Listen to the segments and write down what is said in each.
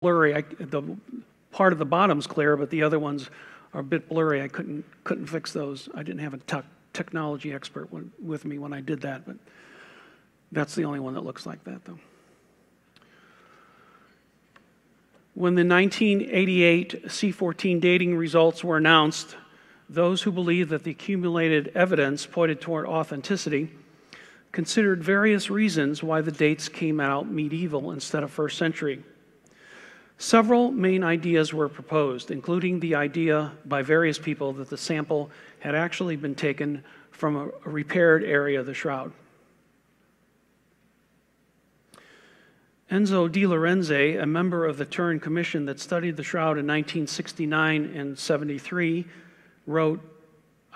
blurry. I, the part of the bottom's clear, but the other ones are a bit blurry. I couldn't couldn't fix those. I didn't have a te- technology expert when, with me when I did that, but that's the only one that looks like that, though. When the 1988 C14 dating results were announced, those who believed that the accumulated evidence pointed toward authenticity considered various reasons why the dates came out medieval instead of first century. Several main ideas were proposed, including the idea by various people that the sample had actually been taken from a repaired area of the shroud. Enzo di Lorenzi, a member of the Turin Commission that studied the shroud in 1969 and 73, wrote,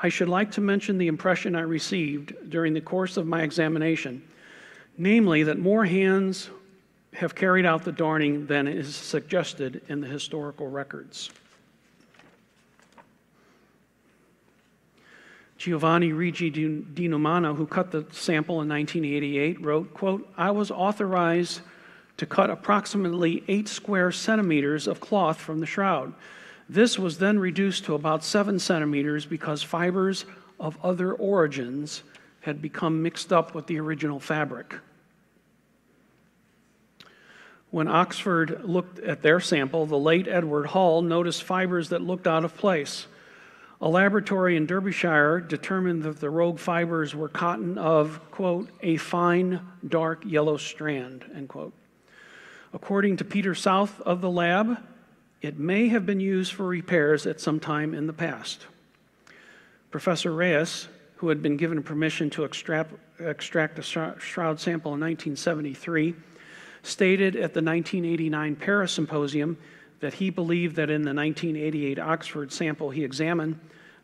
I should like to mention the impression I received during the course of my examination, namely that more hands have carried out the darning than is suggested in the historical records. Giovanni Riggi di Numana, who cut the sample in 1988, wrote, quote, I was authorized to cut approximately eight square centimeters of cloth from the shroud. This was then reduced to about seven centimeters because fibers of other origins had become mixed up with the original fabric. When Oxford looked at their sample, the late Edward Hall noticed fibers that looked out of place. A laboratory in Derbyshire determined that the rogue fibers were cotton of, quote, a fine dark yellow strand, end quote. According to Peter South of the lab, it may have been used for repairs at some time in the past. Professor Raes, who had been given permission to extract, extract a shroud sample in 1973, stated at the 1989 Paris Symposium that he believed that in the 1988 Oxford sample he examined,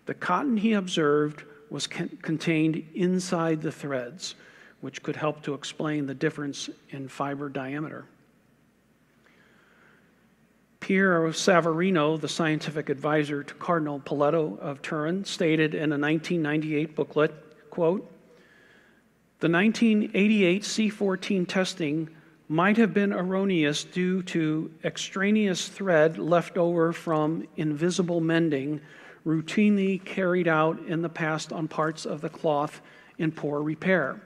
the cotton he observed was con- contained inside the threads, which could help to explain the difference in fiber diameter. Piero Savarino, the scientific advisor to Cardinal Poletto of Turin, stated in a 1998 booklet, quote, the 1988 C14 testing might have been erroneous due to extraneous thread left over from invisible mending routinely carried out in the past on parts of the cloth in poor repair.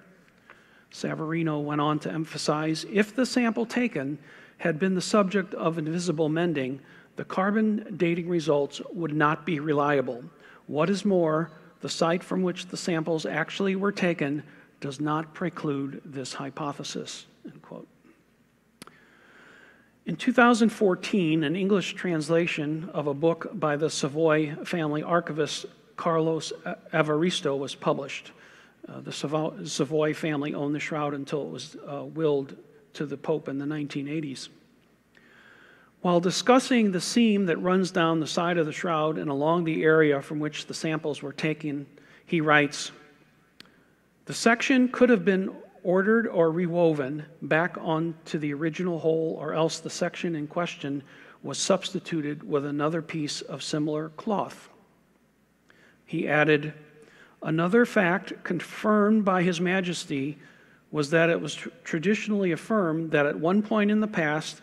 Savarino went on to emphasize if the sample taken had been the subject of invisible mending, the carbon dating results would not be reliable. What is more, the site from which the samples actually were taken does not preclude this hypothesis. In 2014, an English translation of a book by the Savoy family archivist Carlos Evaristo was published. Uh, the Savoy family owned the shroud until it was uh, willed to the Pope in the 1980s. While discussing the seam that runs down the side of the shroud and along the area from which the samples were taken, he writes The section could have been ordered or rewoven back onto the original hole, or else the section in question was substituted with another piece of similar cloth. He added, Another fact confirmed by His Majesty was that it was tr- traditionally affirmed that at one point in the past,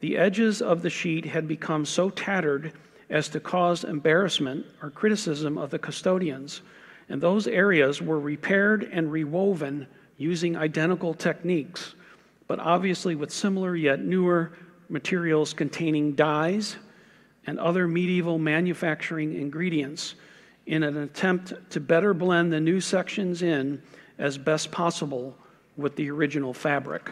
the edges of the sheet had become so tattered as to cause embarrassment or criticism of the custodians, and those areas were repaired and rewoven using identical techniques, but obviously with similar yet newer materials containing dyes and other medieval manufacturing ingredients in an attempt to better blend the new sections in as best possible with the original fabric.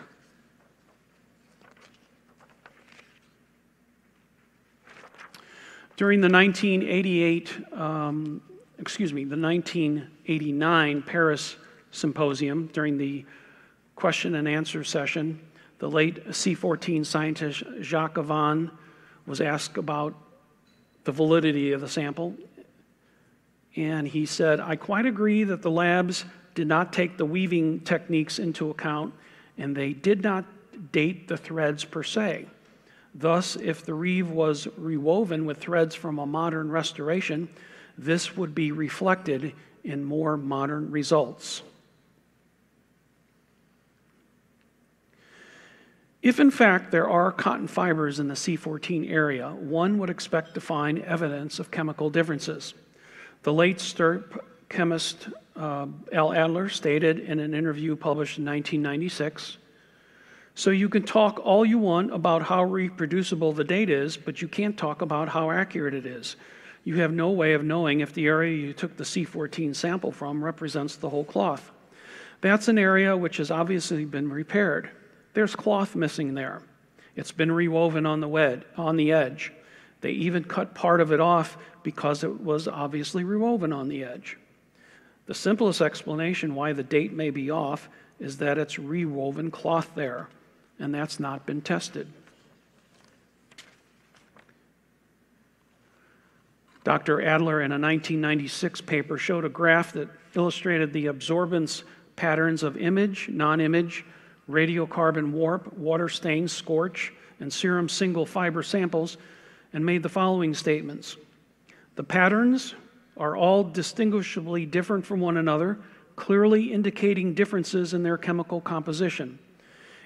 During the 1988, um, excuse me, the 1989 Paris Symposium, during the question and answer session, the late C14 scientist Jacques Evin was asked about the validity of the sample. And he said, I quite agree that the labs did not take the weaving techniques into account, and they did not date the threads per se. Thus, if the reeve was rewoven with threads from a modern restoration, this would be reflected in more modern results. If in fact there are cotton fibers in the C14 area, one would expect to find evidence of chemical differences. The late STURP chemist uh, Al Adler stated in an interview published in 1996 So you can talk all you want about how reproducible the data is, but you can't talk about how accurate it is. You have no way of knowing if the area you took the C14 sample from represents the whole cloth. That's an area which has obviously been repaired. There's cloth missing there. It's been rewoven on the, wed- on the edge. They even cut part of it off because it was obviously rewoven on the edge. The simplest explanation why the date may be off is that it's rewoven cloth there, and that's not been tested. Dr. Adler, in a 1996 paper, showed a graph that illustrated the absorbance patterns of image, non image, radiocarbon warp, water stain, scorch, and serum single fiber samples and made the following statements The patterns are all distinguishably different from one another, clearly indicating differences in their chemical composition.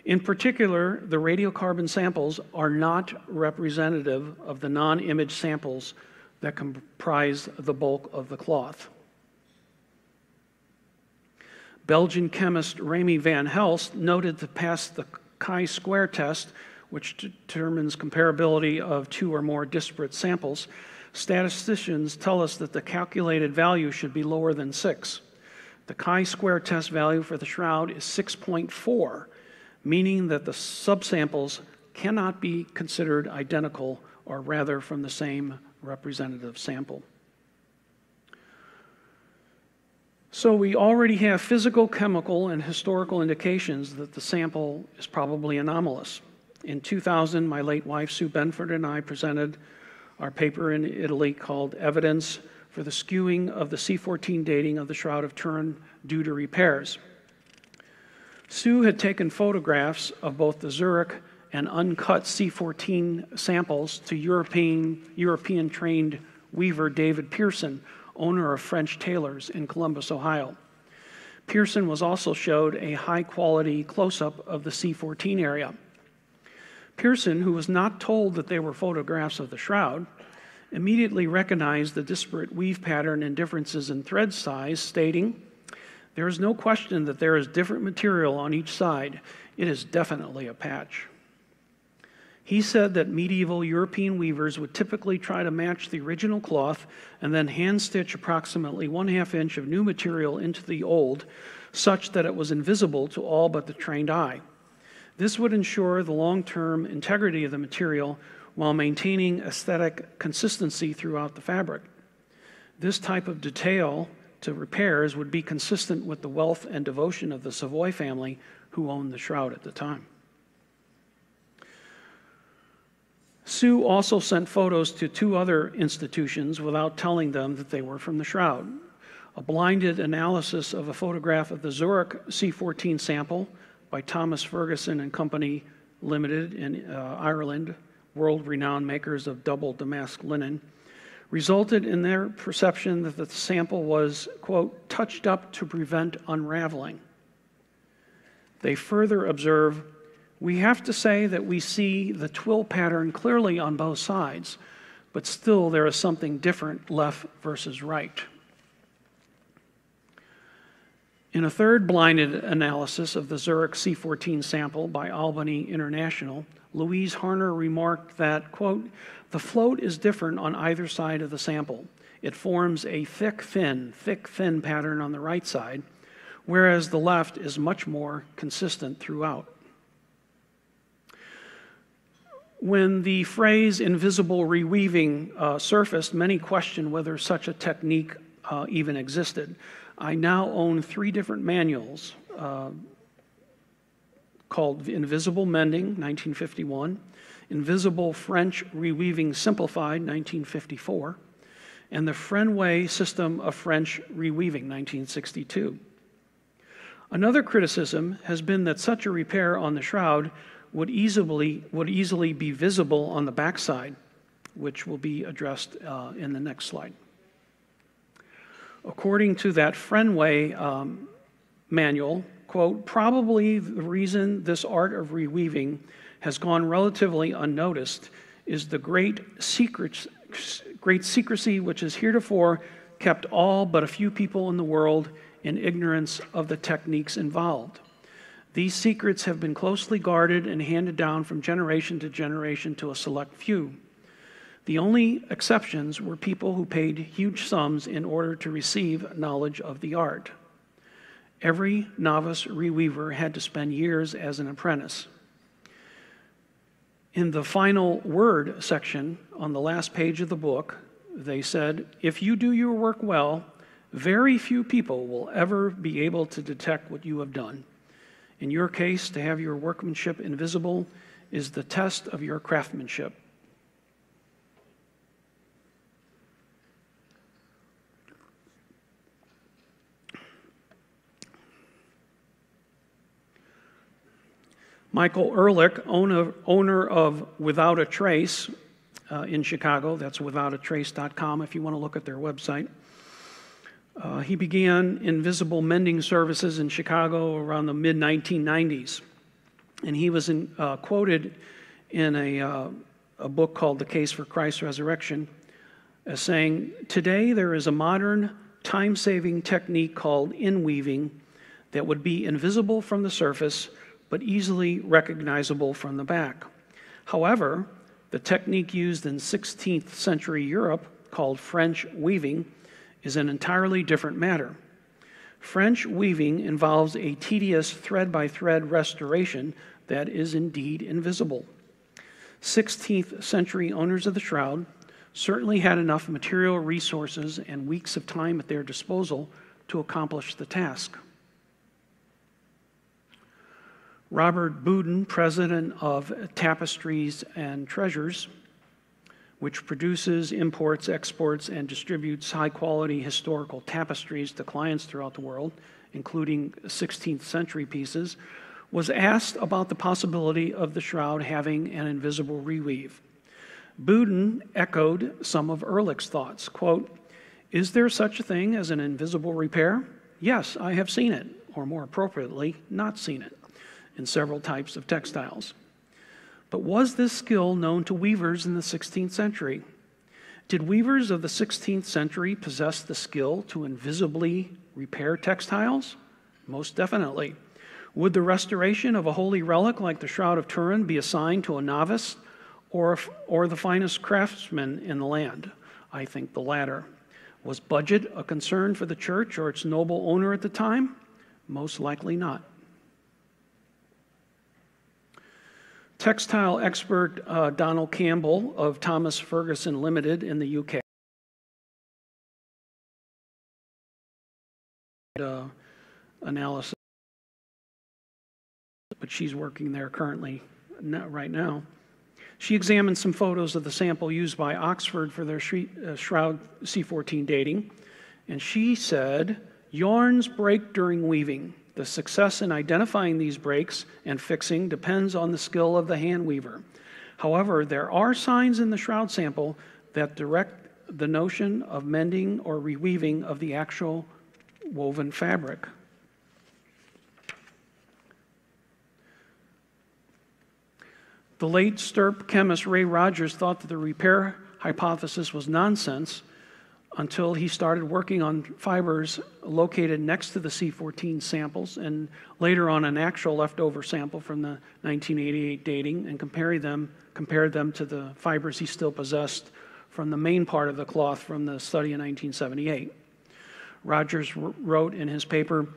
In particular, the radiocarbon samples are not representative of the non image samples that comprise the bulk of the cloth. Belgian chemist Remy van Haelst noted to pass the chi-square test, which determines comparability of two or more disparate samples, statisticians tell us that the calculated value should be lower than 6. The chi-square test value for the shroud is 6.4, meaning that the subsamples cannot be considered identical or rather from the same representative sample. So we already have physical, chemical, and historical indications that the sample is probably anomalous. In 2000, my late wife Sue Benford and I presented our paper in Italy called Evidence for the Skewing of the C14 Dating of the Shroud of Turin Due to Repairs. Sue had taken photographs of both the Zurich and uncut C14 samples to European, European trained weaver David Pearson owner of French Tailors in Columbus, Ohio. Pearson was also showed a high quality close up of the C14 area. Pearson, who was not told that they were photographs of the shroud, immediately recognized the disparate weave pattern and differences in thread size, stating, There is no question that there is different material on each side. It is definitely a patch. He said that medieval European weavers would typically try to match the original cloth and then hand stitch approximately one half inch of new material into the old, such that it was invisible to all but the trained eye. This would ensure the long term integrity of the material while maintaining aesthetic consistency throughout the fabric. This type of detail to repairs would be consistent with the wealth and devotion of the Savoy family who owned the shroud at the time. Sue also sent photos to two other institutions without telling them that they were from the Shroud. A blinded analysis of a photograph of the Zurich C14 sample by Thomas Ferguson and Company Limited in uh, Ireland, world renowned makers of double damask linen, resulted in their perception that the sample was, quote, touched up to prevent unraveling. They further observe we have to say that we see the twill pattern clearly on both sides, but still there is something different left versus right. In a third blinded analysis of the Zurich C14 sample by Albany International, Louise Harner remarked that, quote, the float is different on either side of the sample. It forms a thick, thin, thick, thin pattern on the right side, whereas the left is much more consistent throughout. When the phrase invisible reweaving uh, surfaced, many questioned whether such a technique uh, even existed. I now own three different manuals uh, called Invisible Mending, 1951, Invisible French Reweaving Simplified, 1954, and the Frenway System of French Reweaving, 1962. Another criticism has been that such a repair on the shroud would easily, would easily be visible on the backside, which will be addressed uh, in the next slide. According to that Frenway um, manual, quote, probably the reason this art of reweaving has gone relatively unnoticed is the great, secrets, great secrecy which has heretofore kept all but a few people in the world in ignorance of the techniques involved. These secrets have been closely guarded and handed down from generation to generation to a select few. The only exceptions were people who paid huge sums in order to receive knowledge of the art. Every novice reweaver had to spend years as an apprentice. In the final word section on the last page of the book, they said, If you do your work well, very few people will ever be able to detect what you have done. In your case, to have your workmanship invisible is the test of your craftsmanship. Michael Ehrlich, owner, owner of Without a Trace uh, in Chicago, that's withoutatrace.com if you want to look at their website. Uh, he began invisible mending services in Chicago around the mid 1990s. And he was in, uh, quoted in a, uh, a book called The Case for Christ's Resurrection as saying, Today there is a modern time saving technique called inweaving that would be invisible from the surface but easily recognizable from the back. However, the technique used in 16th century Europe, called French weaving, is an entirely different matter. French weaving involves a tedious thread by thread restoration that is indeed invisible. 16th century owners of the shroud certainly had enough material resources and weeks of time at their disposal to accomplish the task. Robert Bouden, president of Tapestries and Treasures, which produces, imports, exports, and distributes high quality historical tapestries to clients throughout the world, including 16th century pieces, was asked about the possibility of the shroud having an invisible reweave. Bouden echoed some of Ehrlich's thoughts. Quote, Is there such a thing as an invisible repair? Yes, I have seen it, or more appropriately, not seen it in several types of textiles. But was this skill known to weavers in the 16th century? Did weavers of the 16th century possess the skill to invisibly repair textiles? Most definitely. Would the restoration of a holy relic like the Shroud of Turin be assigned to a novice or, or the finest craftsman in the land? I think the latter. Was budget a concern for the church or its noble owner at the time? Most likely not. Textile expert uh, Donna Campbell of Thomas Ferguson Limited in the UK. Uh, analysis, but she's working there currently, right now. She examined some photos of the sample used by Oxford for their uh, Shroud C14 dating, and she said yarns break during weaving. The success in identifying these breaks and fixing depends on the skill of the hand weaver. However, there are signs in the shroud sample that direct the notion of mending or reweaving of the actual woven fabric. The late STURP chemist Ray Rogers thought that the repair hypothesis was nonsense until he started working on fibers located next to the C14 samples and later on an actual leftover sample from the 1988 dating and compared them, compared them to the fibers he still possessed from the main part of the cloth from the study in 1978. Rogers wrote in his paper,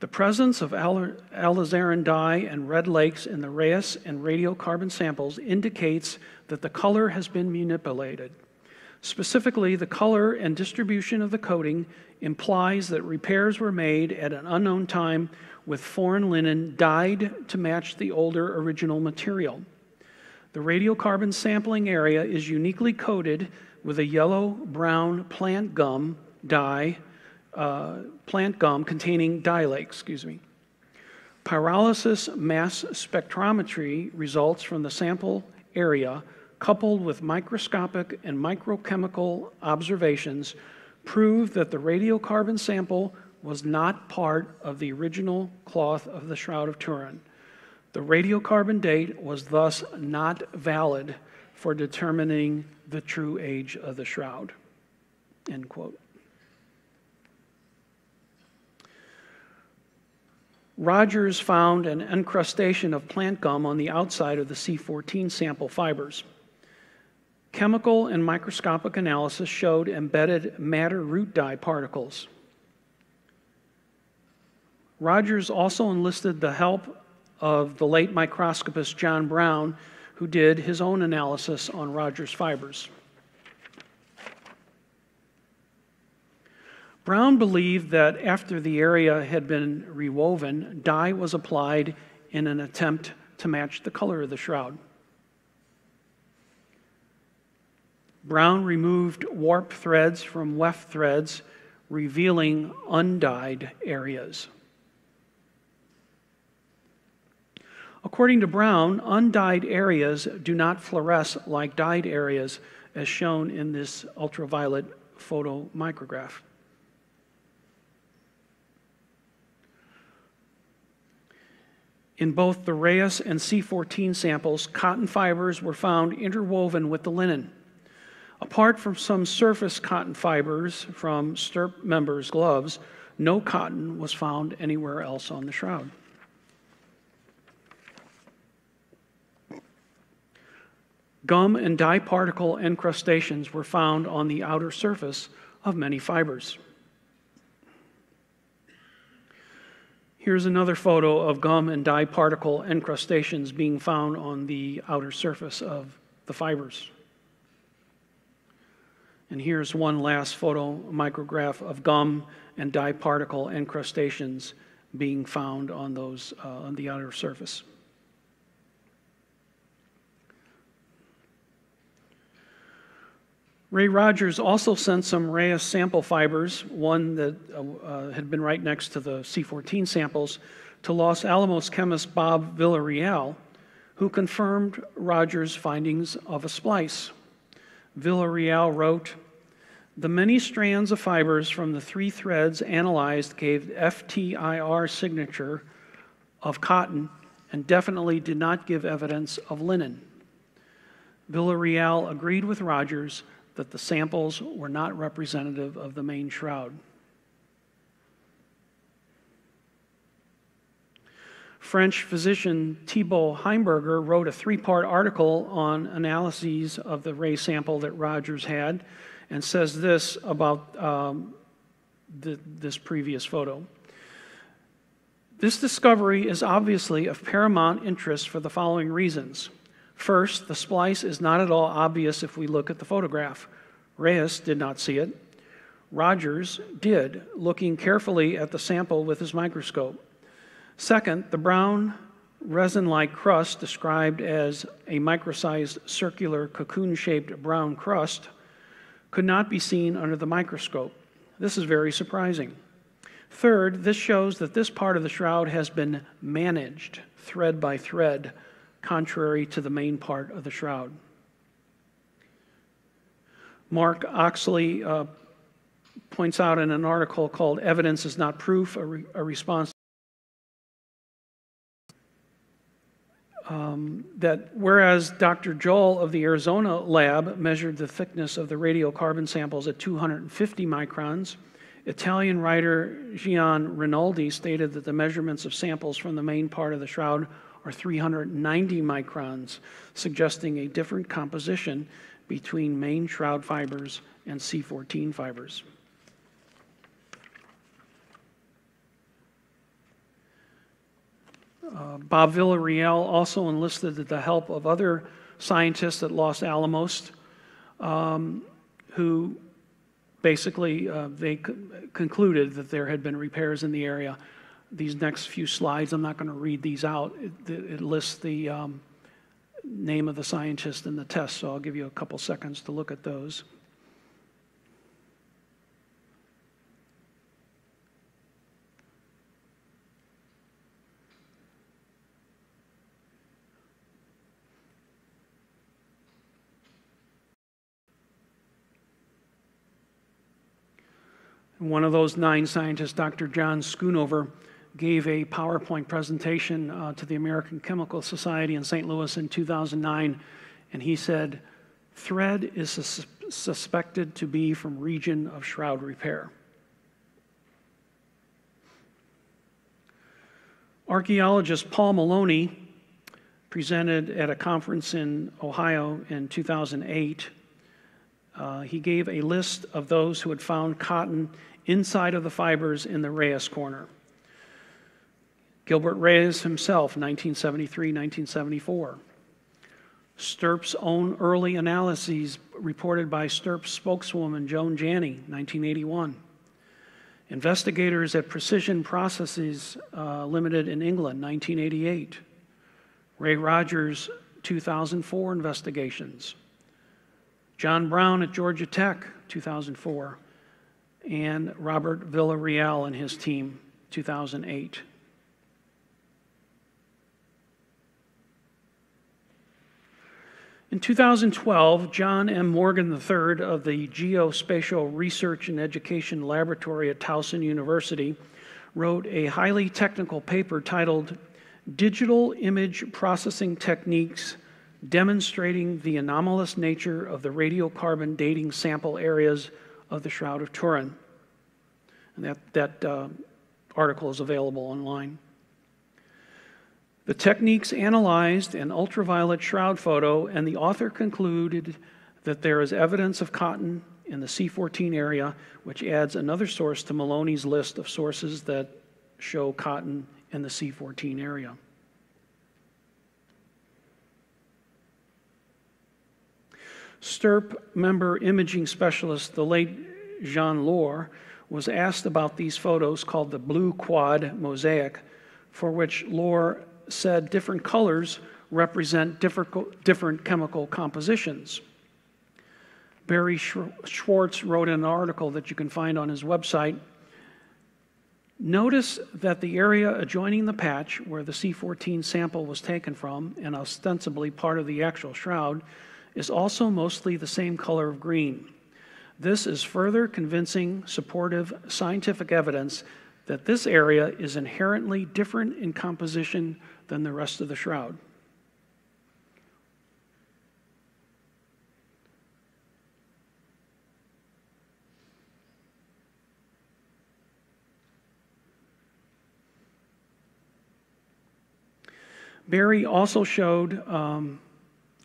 the presence of alizarin dye and red lakes in the Raes and radiocarbon samples indicates that the color has been manipulated. Specifically, the color and distribution of the coating implies that repairs were made at an unknown time with foreign linen dyed to match the older original material. The radiocarbon sampling area is uniquely coated with a yellow brown plant gum dye, uh, plant gum containing dye lakes, excuse me. Pyrolysis mass spectrometry results from the sample area coupled with microscopic and microchemical observations, proved that the radiocarbon sample was not part of the original cloth of the Shroud of Turin. The radiocarbon date was thus not valid for determining the true age of the shroud. End quote. Rogers found an encrustation of plant gum on the outside of the C14 sample fibers. Chemical and microscopic analysis showed embedded madder root dye particles. Rogers also enlisted the help of the late microscopist John Brown, who did his own analysis on Rogers fibers. Brown believed that after the area had been rewoven, dye was applied in an attempt to match the color of the shroud. Brown removed warp threads from weft threads, revealing undyed areas. According to Brown, undyed areas do not fluoresce like dyed areas, as shown in this ultraviolet photomicrograph. In both the Raes and C14 samples, cotton fibers were found interwoven with the linen. Apart from some surface cotton fibers from STURP members' gloves, no cotton was found anywhere else on the shroud. Gum and dye particle encrustations were found on the outer surface of many fibers. Here's another photo of gum and dye particle encrustations being found on the outer surface of the fibers. And here's one last photo micrograph of gum and dye particle encrustations being found on those uh, on the outer surface. Ray Rogers also sent some Raes sample fibers, one that uh, uh, had been right next to the C14 samples, to Los Alamos chemist Bob Villarreal, who confirmed Rogers' findings of a splice. Villarreal wrote, The many strands of fibers from the three threads analyzed gave FTIR signature of cotton and definitely did not give evidence of linen. Villarreal agreed with Rogers that the samples were not representative of the main shroud. French physician Thibault Heimburger wrote a three part article on analyses of the ray sample that Rogers had and says this about um, the, this previous photo. This discovery is obviously of paramount interest for the following reasons. First, the splice is not at all obvious if we look at the photograph. Raes did not see it. Rogers did, looking carefully at the sample with his microscope. Second, the brown resin like crust, described as a micro-sized circular cocoon shaped brown crust, could not be seen under the microscope. This is very surprising. Third, this shows that this part of the shroud has been managed thread by thread contrary to the main part of the shroud. Mark Oxley uh, points out in an article called Evidence is Not Proof, a, re- a response. Um, that whereas Dr. Jull of the Arizona lab measured the thickness of the radiocarbon samples at 250 microns, Italian writer Gian Rinaldi stated that the measurements of samples from the main part of the shroud are 390 microns, suggesting a different composition between main shroud fibers and C14 fibers. Uh, Bob Villarreal also enlisted the help of other scientists at Los Alamos um, who basically uh, they c- concluded that there had been repairs in the area these next few slides, I'm not going to read these out. It, it lists the um, name of the scientist and the test, so I'll give you a couple seconds to look at those. One of those nine scientists, Dr. John Schoonover, gave a PowerPoint presentation uh, to the American Chemical Society in St. Louis in 2009, and he said, Thread is sus- suspected to be from region of shroud repair. Archaeologist Paul Maloney presented at a conference in Ohio in 2008. Uh, he gave a list of those who had found cotton inside of the fibers in the Raes corner. Gilbert Raes himself, 1973 1974. Sturp's own early analyses reported by Sturp's spokeswoman Joan Janney, 1981. Investigators at Precision Processes uh, Limited in England, 1988. Ray Rogers, 2004 investigations. John Brown at Georgia Tech, 2004. And Robert Villarreal and his team, 2008. In 2012, John M. Morgan III of the Geospatial Research and Education Laboratory at Towson University wrote a highly technical paper titled Digital Image Processing Techniques Demonstrating the Anomalous Nature of the Radiocarbon Dating Sample Areas of the Shroud of Turin. And that, that uh, article is available online. The techniques analyzed an ultraviolet shroud photo, and the author concluded that there is evidence of cotton in the C14 area, which adds another source to Maloney's list of sources that show cotton in the C14 area. STURP member imaging specialist, the late Jean Lorre, was asked about these photos called the Blue Quad Mosaic, for which Lorre said different colors represent different chemical compositions. Barrie Schwortz wrote an article that you can find on his website. Notice that the area adjoining the patch where the C14 sample was taken from, and ostensibly part of the actual shroud, is also mostly the same color of green. This is further convincing, supportive scientific evidence that this area is inherently different in composition than the rest of the shroud. Barrie also showed, um,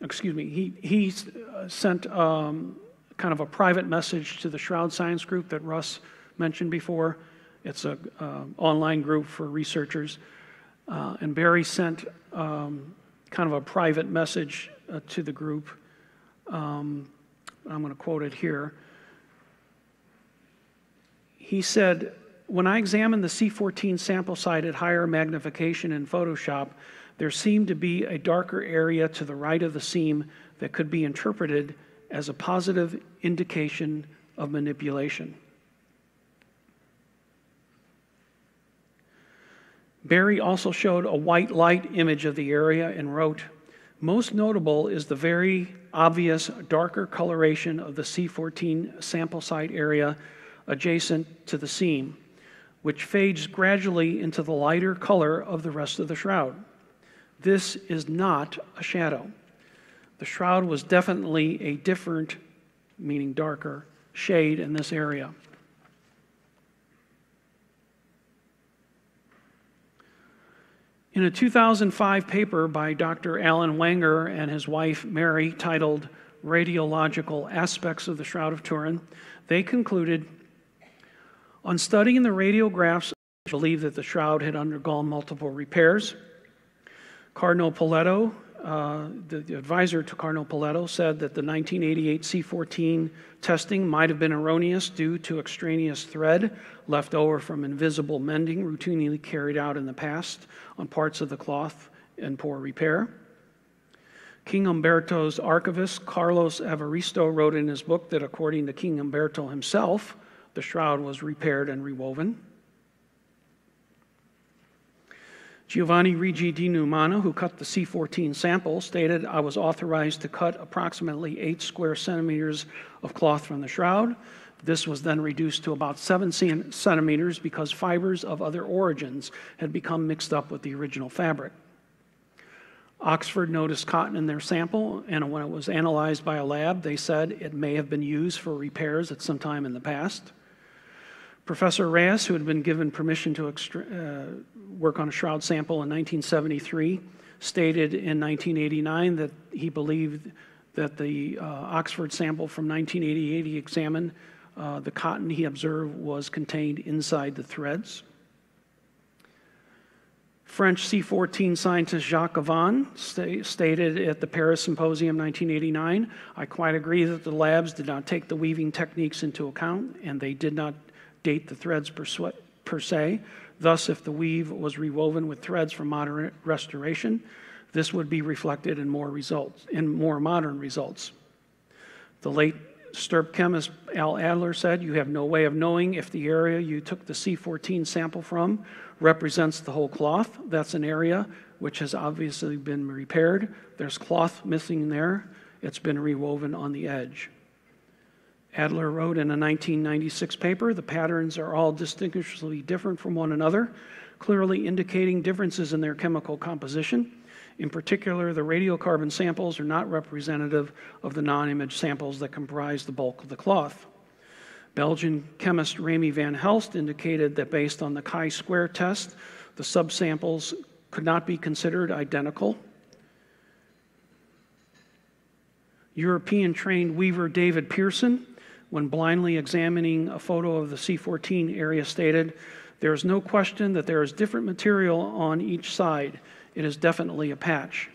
excuse me, he, he uh, sent um, kind of a private message to the Shroud Science Group that Russ mentioned before. It's an uh, online group for researchers. Uh, and Barrie sent um, kind of a private message uh, to the group. Um, I'm going to quote it here. He said, When I examined the C14 sample site at higher magnification in Photoshop, there seemed to be a darker area to the right of the seam that could be interpreted as a positive indication of manipulation. Barrie also showed a white light image of the area and wrote, Most notable is the very obvious darker coloration of the C14 sample site area adjacent to the seam, which fades gradually into the lighter color of the rest of the shroud. This is not a shadow. The shroud was definitely a different, meaning darker, shade in this area. In a 2005 paper by Dr. Alan Whanger and his wife Mary titled Radiological Aspects of the Shroud of Turin, they concluded on studying the radiographs, they believe that the shroud had undergone multiple repairs. Cardinal Poletto uh, the, the, advisor to Cardinal Poletto said that the 1988 C14 testing might have been erroneous due to extraneous thread left over from invisible mending routinely carried out in the past on parts of the cloth in poor repair. King Umberto's archivist, Carlos Evaristo, wrote in his book that according to King Umberto himself, the shroud was repaired and rewoven. Giovanni Riggi di Numana, who cut the C14 sample, stated, I was authorized to cut approximately eight square centimeters of cloth from the shroud. This was then reduced to about seven centimeters because fibers of other origins had become mixed up with the original fabric. Oxford noticed cotton in their sample, and when it was analyzed by a lab, they said it may have been used for repairs at some time in the past. Professor Raes, who had been given permission to uh, work on a shroud sample in 1973, stated in 1989 that he believed that the uh, Oxford sample from 1988 he examined, uh, the cotton he observed was contained inside the threads. French C 14 scientist Jacques Evin st- stated at the Paris Symposium 1989 I quite agree that the labs did not take the weaving techniques into account and they did not date the threads per, per se. Thus, if the weave was rewoven with threads from modern restoration, this would be reflected in more results, in more modern results. The late STURP chemist Al Adler said, You have no way of knowing if the area you took the C14 sample from represents the whole cloth. That's an area which has obviously been repaired. There's cloth missing there. It's been rewoven on the edge. Adler wrote in a 1996 paper the patterns are all distinguishably different from one another, clearly indicating differences in their chemical composition. In particular, the radiocarbon samples are not representative of the non image samples that comprise the bulk of the cloth. Belgian chemist Remy van Haelst indicated that based on the chi square test, the subsamples could not be considered identical. European trained weaver David Pearson, when blindly examining a photo of the C14 area, stated, There is no question that there is different material on each side it is definitely a patch.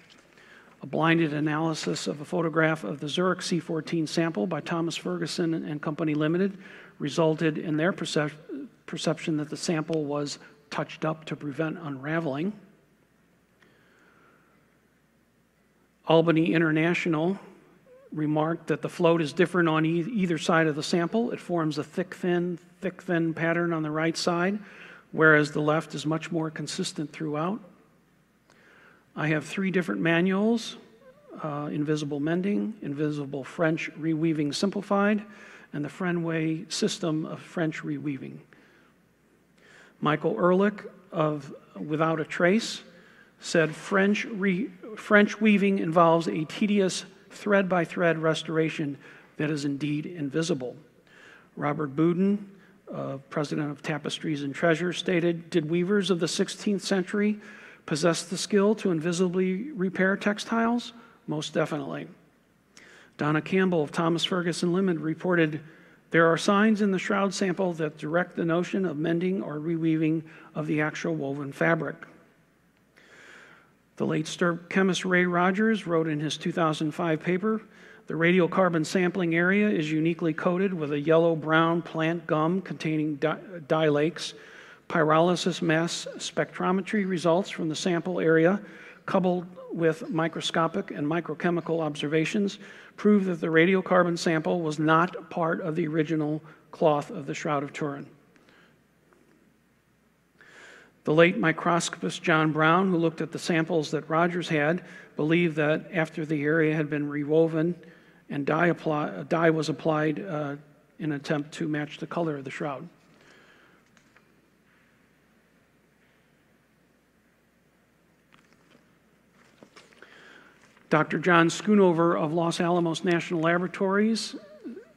A blinded analysis of a photograph of the Zurich C14 sample by Thomas Ferguson and Company Limited resulted in their percep- perception that the sample was touched up to prevent unraveling. Albany International remarked that the float is different on e- either side of the sample. It forms a thick, thin, thick, thin pattern on the right side, whereas the left is much more consistent throughout. I have three different manuals uh, Invisible Mending, Invisible French Reweaving Simplified, and the Frenway System of French Reweaving. Michael Ehrlich of Without a Trace said French, re- French weaving involves a tedious thread by thread restoration that is indeed invisible. Robert Bouden, uh, president of Tapestries and Treasures, stated Did weavers of the 16th century possess the skill to invisibly repair textiles? Most definitely. Donna Campbell of Thomas Ferguson Limited reported there are signs in the shroud sample that direct the notion of mending or reweaving of the actual woven fabric. The late chemist Ray Rogers wrote in his 2005 paper the radiocarbon sampling area is uniquely coated with a yellow brown plant gum containing dye lakes Pyrolysis mass spectrometry results from the sample area, coupled with microscopic and microchemical observations, prove that the radiocarbon sample was not part of the original cloth of the Shroud of Turin. The late microscopist John Brown, who looked at the samples that Rogers had, believed that after the area had been rewoven and dye, apply, dye was applied uh, in an attempt to match the color of the shroud. Dr. John Schoonover of Los Alamos National Laboratories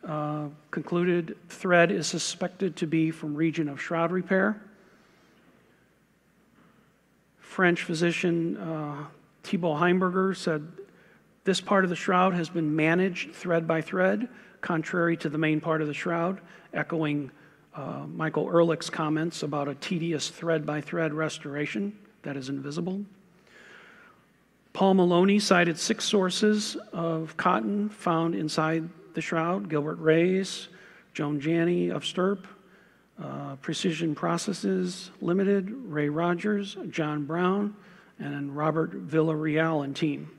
uh, concluded thread is suspected to be from region of shroud repair. French physician uh, Thibault Heimburger said this part of the shroud has been managed thread by thread, contrary to the main part of the shroud, echoing uh, Michael Ehrlich's comments about a tedious thread by thread restoration that is invisible. Paul Maloney cited six sources of cotton found inside the shroud Gilbert Raes, Joan Janney of STURP, uh, Precision Processes Limited, Ray Rogers, John Brown, and Robert Villarreal and team.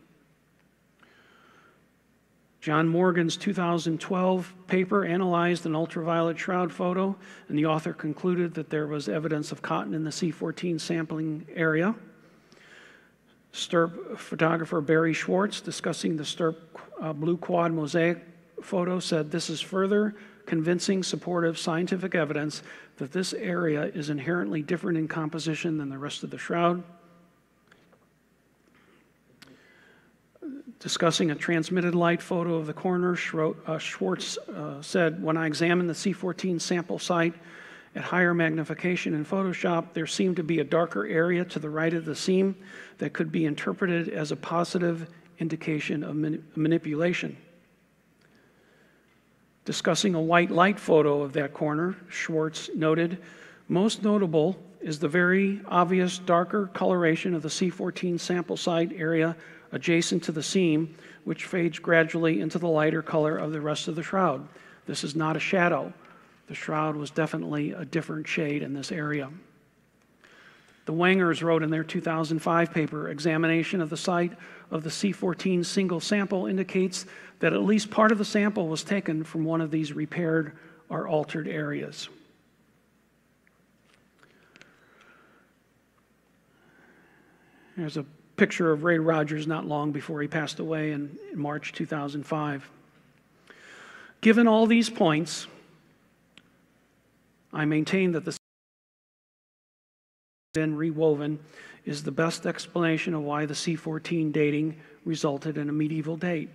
John Morgan's 2012 paper analyzed an ultraviolet shroud photo, and the author concluded that there was evidence of cotton in the C14 sampling area. STURP photographer Barrie Schwortz, discussing the STURP uh, blue quad mosaic photo, said this is further convincing, supportive scientific evidence that this area is inherently different in composition than the rest of the shroud. Discussing a transmitted light photo of the coroner, Schro- uh, Schwortz uh, said, When I examined the C14 sample site at higher magnification in Photoshop, there seemed to be a darker area to the right of the seam that could be interpreted as a positive indication of manipulation. Discussing a white light photo of that corner, Schwortz noted, most notable is the very obvious darker coloration of the C14 sample site area adjacent to the seam, which fades gradually into the lighter color of the rest of the shroud. This is not a shadow. The shroud was definitely a different shade in this area. The Whangers wrote in their 2005 paper, examination of the site of the C14 single sample indicates that at least part of the sample was taken from one of these repaired or altered areas. There's a picture of Ray Rogers not long before he passed away in, March 2005. Given all these points, I maintain that the been rewoven is the best explanation of why the C14 dating resulted in a medieval date.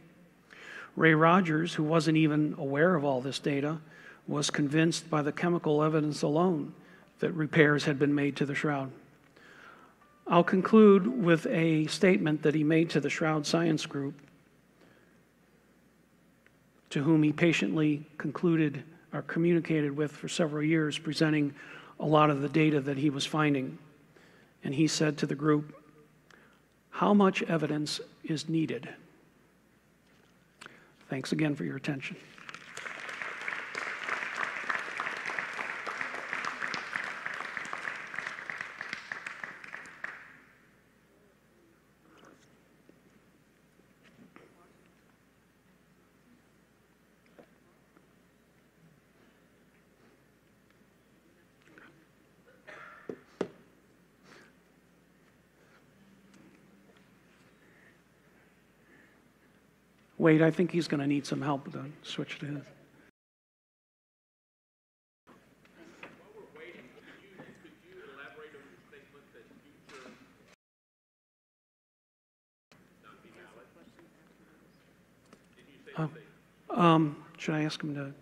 Ray Rogers, who wasn't even aware of all this data, was convinced by the chemical evidence alone that repairs had been made to the shroud. I'll conclude with a statement that he made to the Shroud Science Group, to whom he patiently concluded or communicated with for several years, presenting a lot of the data that he was finding. And he said to the group, How much evidence is needed? Thanks again for your attention. Wade, I think he's going to need some help to switch to his. Uh, um, Should I ask him to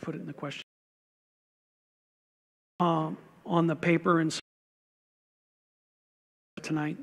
put it in the question? Um, On the paper and tonight?